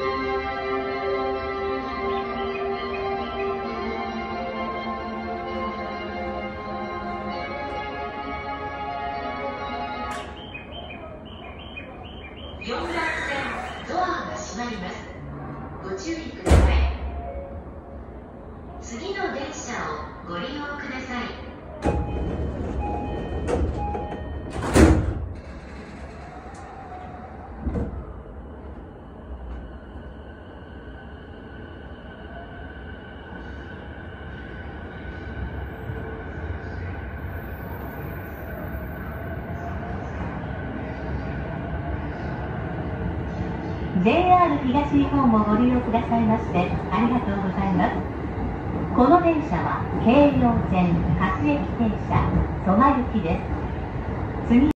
4番線ドアが閉まりますご注意ください。次の電車をご利用ください。JR 東日本もご利用くださいましてありがとうございます。この電車は京葉線勝駅停車蘇我行きです。